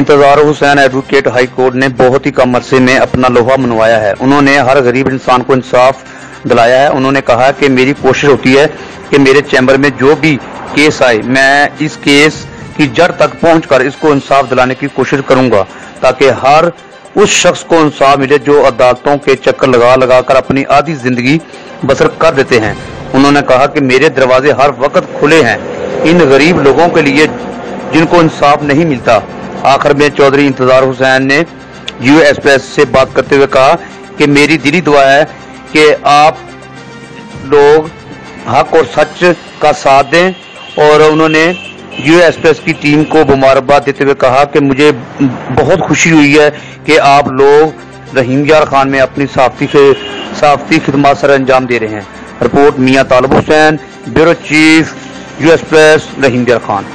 इंतज़ार Hussain advocate high court ने बहुत ही कम अरसे में अपना लोहा मनवाया है। उन्होंने हर गरीब इंसान को इंसाफ दिलाया है। उन्होंने कहा कि मेरी कोशिश होती है कि मेरे चैम्बर में जो भी केस आए, मैं इस केस की जड़ तक पहुंचकर इसको इंसाफ दिलाने की कोशिश करूँगा, ताकि हर उस शख्स को इंसाफ मिले जो अदालतों के चक्कर लगा लगा कर अपनी आधी ज़िंदगी बसर कर देते हैं। उन्होंने कहा कि मेरे दरवाजे हर वक्त खुले हैं। इन गरीब लोगों के लिए जिनको इंसाफ नहीं मिलता आखिर में चौधरी इंतज़ार हुसैन ने यू एक्सप्रेस से बात करते हुए कहा कि मेरी दिली दुआ है कि आप लोग हक और सच का साथ दें। और उन्होंने यू एक्सप्रेस की टीम को मुबारकबाद देते हुए कहा कि मुझे बहुत खुशी हुई है कि आप लोग रहीम यार खान में अपनी साफ्ती से, साफ्ती खिदमत सर अंजाम दे रहे हैं। Report Mian Talab Hussain, bureau chief U express Rahim Yar Khan.